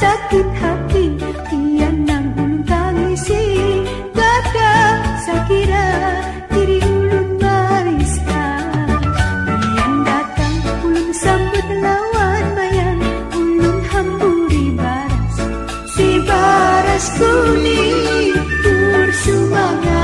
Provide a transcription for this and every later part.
sakit hati Kian nang ulun tangisi. Gada sakira diri ulun marista Kian datang ulun sambut lawan bayan Ulun hamburi baras. Si baras kuning bersumangat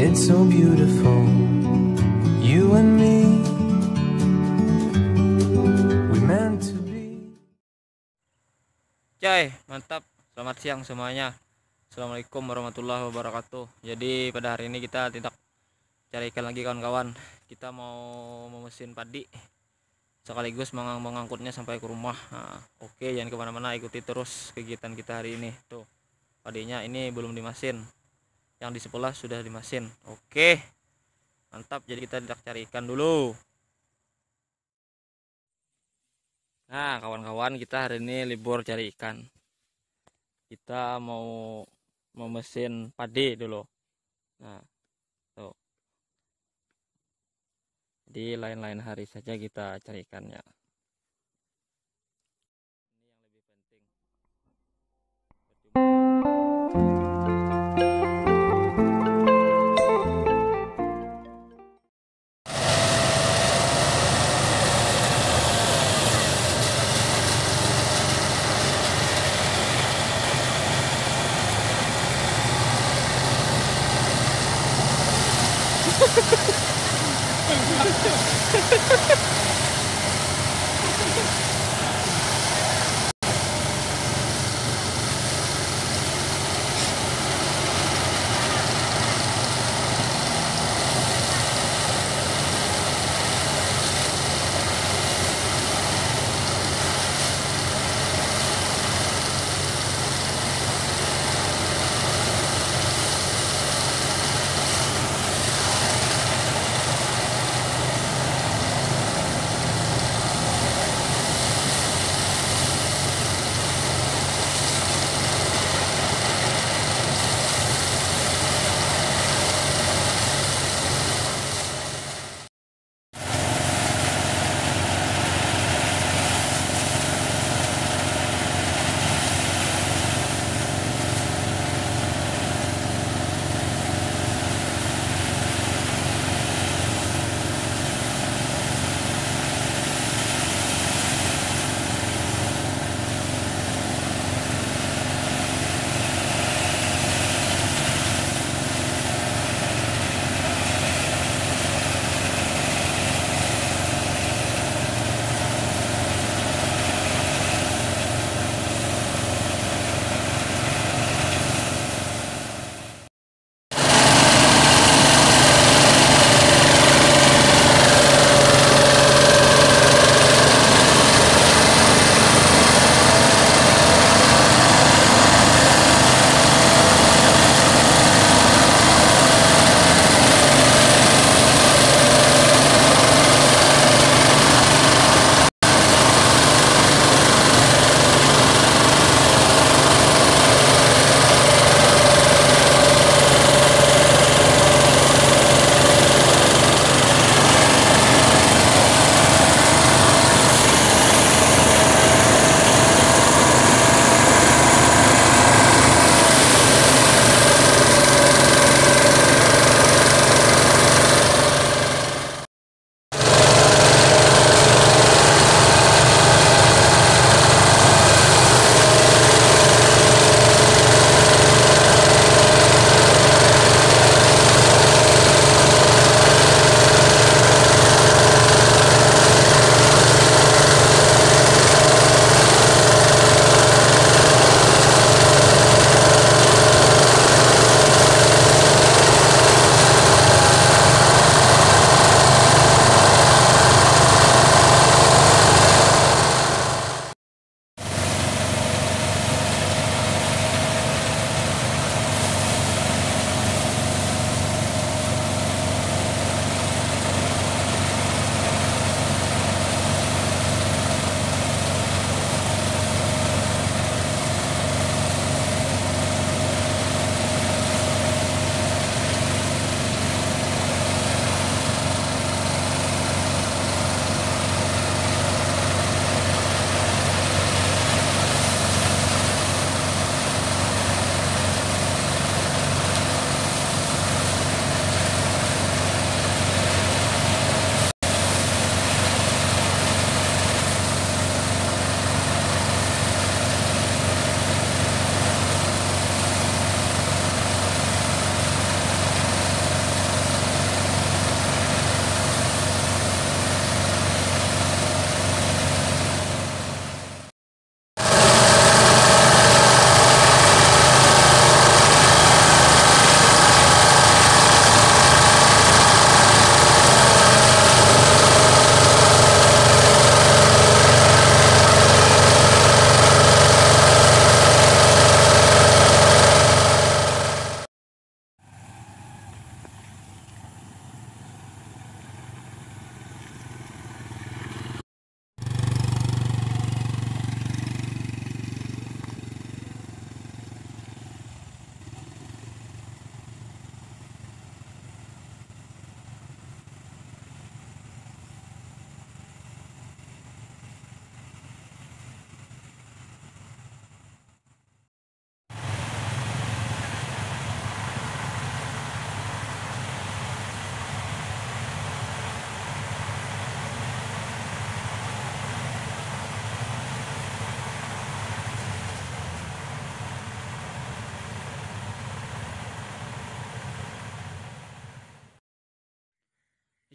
It's so beautiful, you and me. We meant to be. Cai, mantap. Selamat siang semuanya. Assalamualaikum warahmatullahi wabarakatuh. Jadi pada hari ini kita tidak cari ikan lagi kawan-kawan. Kita mau memesin padi sekaligus mengang- mengangkutnya sampai ke rumah. Nah, oke, jangan ke mana-mana. Ikuti terus kegiatan kita hari ini. Tuh, padinya ini belum dimasin. Yang di sebelah sudah dimasin. Oke, mantap. Jadi kita tidak cari ikan dulu. Nah, kawan-kawan, kita hari ini libur cari ikan. Kita mau memesin padi dulu. Nah, tuh. Jadi lain-lain hari saja kita cari ikannya.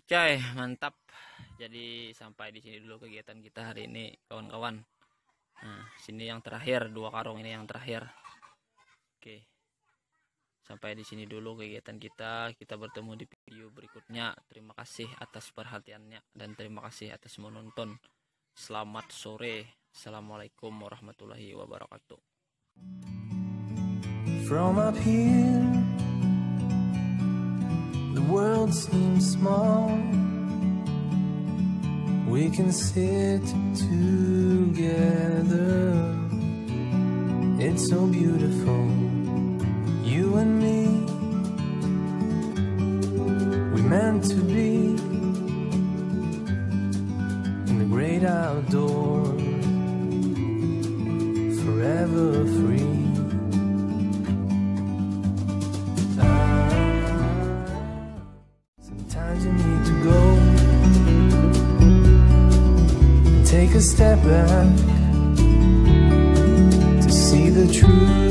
Cai, mantap. Jadi sampai di sini dulu kegiatan kita hari ini, kawan-kawan. Nah, sini yang terakhir, dua karung ini yang terakhir. Oke. Sampai di sini dulu kegiatan kita. Kita bertemu di video berikutnya. Terima kasih atas perhatiannya dan terima kasih atas menonton. Selamat sore. Assalamualaikum warahmatullahi wabarakatuh. From up here, the world seems small. We can sit together. It's so beautiful, you and me. We meant to be a step back to see the truth.